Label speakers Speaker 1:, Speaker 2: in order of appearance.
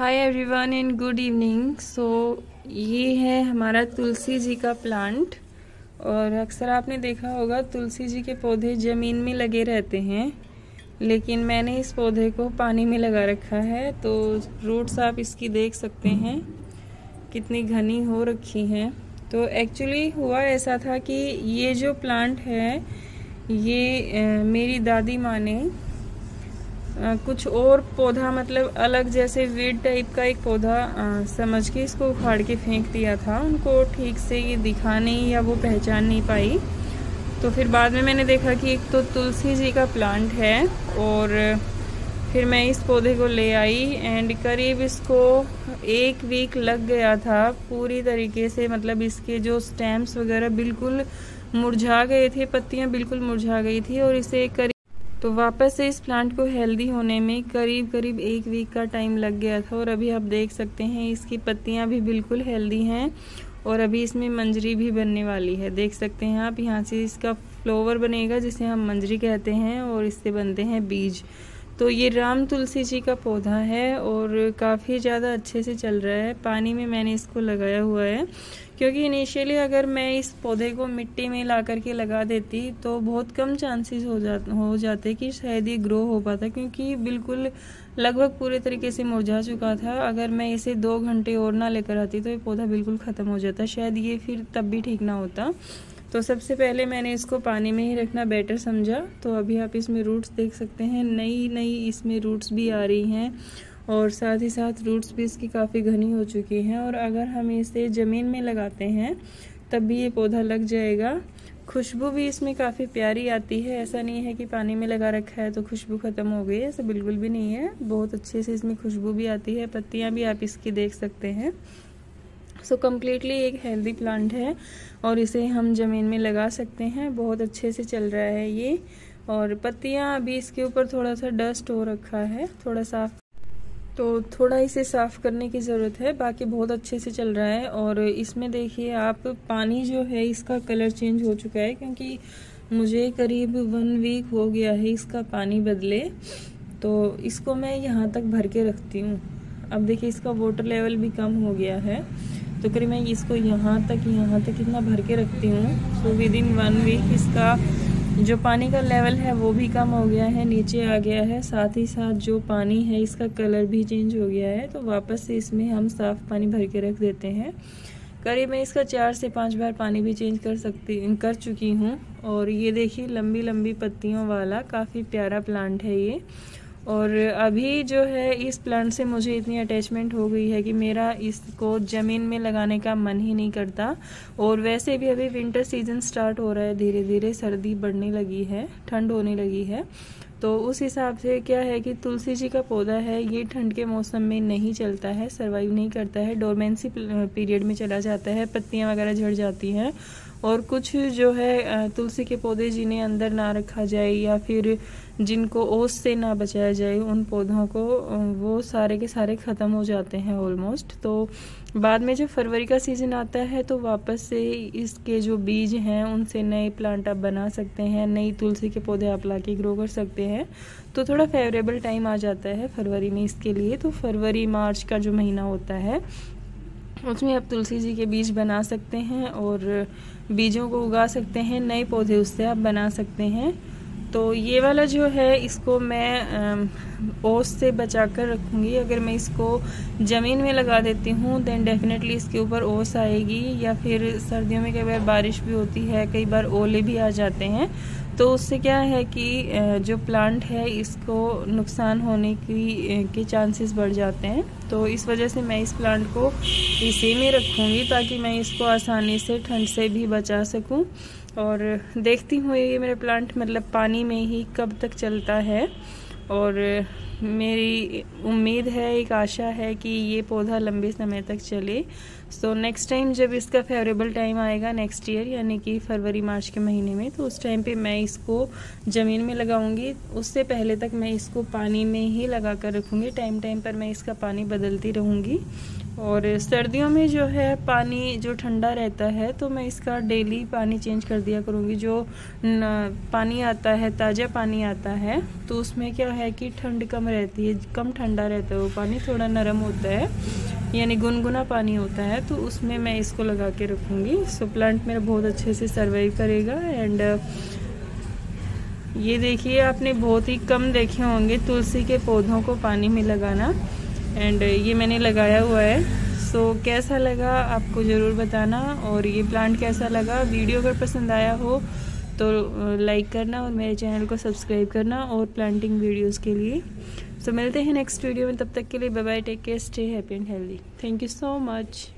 Speaker 1: Hi everyone and good evening so ये है हमारा तुलसी जी का प्लांट और अक्सर आपने देखा होगा तुलसी जी के पौधे ज़मीन में लगे रहते हैं लेकिन मैंने इस पौधे को पानी में लगा रखा है तो रूट्स आप इसकी देख सकते हैं कितनी घनी हो रखी हैं. तो एक्चुअली हुआ ऐसा था कि ये जो प्लांट है ये ए, मेरी दादी माँ ने कुछ और पौधा मतलब अलग जैसे वीड टाइप का एक पौधा समझ के इसको उखाड़ के फेंक दिया था। उनको ठीक से ये दिखा नहीं या वो पहचान नहीं पाई। तो फिर बाद में मैंने देखा कि एक तो तुलसी जी का प्लांट है और फिर मैं इस पौधे को ले आई एंड करीब इसको एक वीक लग गया था पूरी तरीके से। मतलब इसके जो स्टैम्प्स वगैरह बिल्कुल मुरझा गए थे, पत्तियाँ बिल्कुल मुरझा गई थी और इसे करीब तो वापस से इस प्लांट को हेल्दी होने में करीब करीब एक वीक का टाइम लग गया था और अभी आप देख सकते हैं इसकी पत्तियाँ भी बिल्कुल हेल्दी हैं और अभी इसमें मंजरी भी बनने वाली है। देख सकते हैं आप, यहाँ से इसका फ्लोवर बनेगा जिसे हम मंजरी कहते हैं और इससे बनते हैं बीज। तो ये राम तुलसी जी का पौधा है और काफ़ी ज़्यादा अच्छे से चल रहा है। पानी में मैंने इसको लगाया हुआ है क्योंकि इनिशियली अगर मैं इस पौधे को मिट्टी में ला करके लगा देती तो बहुत कम चांसेस हो जा, हो जाते कि शायद ये ग्रो हो पाता, क्योंकि बिल्कुल लगभग पूरे तरीके से मुरझा चुका था। अगर मैं इसे दो घंटे और ना लेकर आती तो ये पौधा बिल्कुल ख़त्म हो जाता। शायद ये फिर तब भी ठीक ना होता। तो सबसे पहले मैंने इसको पानी में ही रखना बेटर समझा। तो अभी आप इसमें रूट्स देख सकते हैं। नई नई इसमें रूट्स भी आ रही हैं। और साथ ही साथ रूट्स भी इसकी काफ़ी घनी हो चुकी हैं और अगर हम इसे ज़मीन में लगाते हैं तब भी ये पौधा लग जाएगा। खुशबू भी इसमें काफ़ी प्यारी आती है। ऐसा नहीं है कि पानी में लगा रखा है तो खुशबू ख़त्म हो गई ऐसा बिल्कुल भी नहीं है। बहुत अच्छे से इसमें खुशबू भी आती है पत्तियाँ भी आप इसकी देख सकते हैं। सो so, कम्प्लीटली एक हेल्दी प्लांट है और इसे हम ज़मीन में लगा सकते हैं। बहुत अच्छे से चल रहा है ये और पत्तियाँ अभी इसके ऊपर थोड़ा सा डस्ट हो रखा है थोड़ा साफ़ तो थोड़ा इसे साफ़ करने की ज़रूरत है। बाकी बहुत अच्छे से चल रहा है और इसमें देखिए, आप पानी जो है, इसका कलर चेंज हो चुका है क्योंकि मुझे करीब वन वीक हो गया है इसका पानी बदले। तो इसको मैं यहाँ तक भर के रखती हूँ। अब देखिए, इसका वाटर लेवल भी कम हो गया है। तो करीब मैं इसको यहाँ तक यहाँ तक इतना भर के रखती हूँ। So with in one week इसका जो पानी का लेवल है वो भी कम हो गया है, नीचे आ गया है, साथ ही साथ जो पानी है इसका कलर भी चेंज हो गया है तो वापस से इसमें हम साफ़ पानी भर के रख देते हैं। करीब मैं इसका चार से पाँच बार पानी भी चेंज कर सकती, कर चुकी हूँ, और ये देखिए लंबी लंबी पत्तियों वाला काफ़ी प्यारा प्लांट है ये। और अभी जो है, इस प्लांट से मुझे इतनी अटैचमेंट हो गई है कि मेरा इसको ज़मीन में लगाने का मन ही नहीं करता। और वैसे भी अभी विंटर सीज़न स्टार्ट हो रहा है धीरे धीरे सर्दी बढ़ने लगी है, ठंड होने लगी है। तो उस हिसाब से क्या है कि तुलसी जी का पौधा है, ये ठंड के मौसम में नहीं चलता है सर्वाइव नहीं करता है डोरमेंसी पीरियड में चला जाता है, पत्तियाँ वगैरह झड़ जाती हैं। और कुछ जो है तुलसी के पौधे जिन्हें अंदर ना रखा जाए या फिर जिनको ओस से ना बचाया जाए, उन पौधों को वो सारे के सारे ख़त्म हो जाते हैं ऑलमोस्ट तो बाद में जब फरवरी का सीज़न आता है तो वापस से इसके जो बीज हैं, उनसे नए प्लांट आप बना सकते हैं, नई तुलसी के पौधे आप ला के ग्रो कर सकते हैं। तो थोड़ा फेवरेबल टाइम आ जाता है फरवरी में इसके लिए। तो फरवरी, मार्च का जो महीना होता है उसमें आप तुलसी जी के बीज बना सकते हैं और बीजों को उगा सकते हैं, नए पौधे उससे आप बना सकते हैं। तो ये वाला जो है, इसको मैं ओस से बचा कर रखूँगी। अगर मैं इसको ज़मीन में लगा देती हूँ देन डेफिनेटली इसके ऊपर ओस आएगी या फिर सर्दियों में कई बार बारिश भी होती है, कई बार ओले भी आ जाते हैं। तो उससे क्या है कि जो प्लांट है, इसको नुकसान होने की के चांसेस बढ़ जाते हैं। तो इस वजह से मैं इस प्लांट को इसी में रखूँगी ताकि मैं इसको आसानी से ठंड से भी बचा सकूँ। और देखती हूँ ये मेरा प्लांट मतलब पानी में ही कब तक चलता है। और मेरी उम्मीद है, एक आशा है कि ये पौधा लंबे समय तक चले। सो नेक्स्ट टाइम जब इसका फेवरेबल टाइम आएगा नेक्स्ट ईयर यानी कि फरवरी, मार्च के महीने में तो उस टाइम पे मैं इसको ज़मीन में लगाऊँगी। उससे पहले तक मैं इसको पानी में ही लगा कर रखूँगी। टाइम टाइम पर मैं इसका पानी बदलती रहूँगी। और सर्दियों में जो है पानी जो ठंडा रहता है तो मैं इसका डेली पानी चेंज कर दिया करूँगी। जो पानी आता है, ताज़ा पानी आता है तो उसमें क्या है कि ठंड कम रहती है, कम ठंडा रहता है वो पानी, थोड़ा नरम होता है, यानी गुनगुना पानी होता है तो उसमें मैं इसको लगा के रखूँगी। सो प्लांट मेरा बहुत अच्छे से सर्वाइव करेगा एंड ये देखिए, आपने बहुत ही कम देखे होंगे तुलसी के पौधों को पानी में लगाना। एंड ये मैंने लगाया हुआ है। सो so, कैसा लगा आपको ज़रूर बताना। और ये प्लांट कैसा लगा? वीडियो अगर पसंद आया हो तो लाइक करना और मेरे चैनल को सब्सक्राइब करना और प्लांटिंग वीडियोस के लिए। सो so, मिलते हैं नेक्स्ट वीडियो में। तब तक के लिए bye bye take care stay happy and healthy thank you so much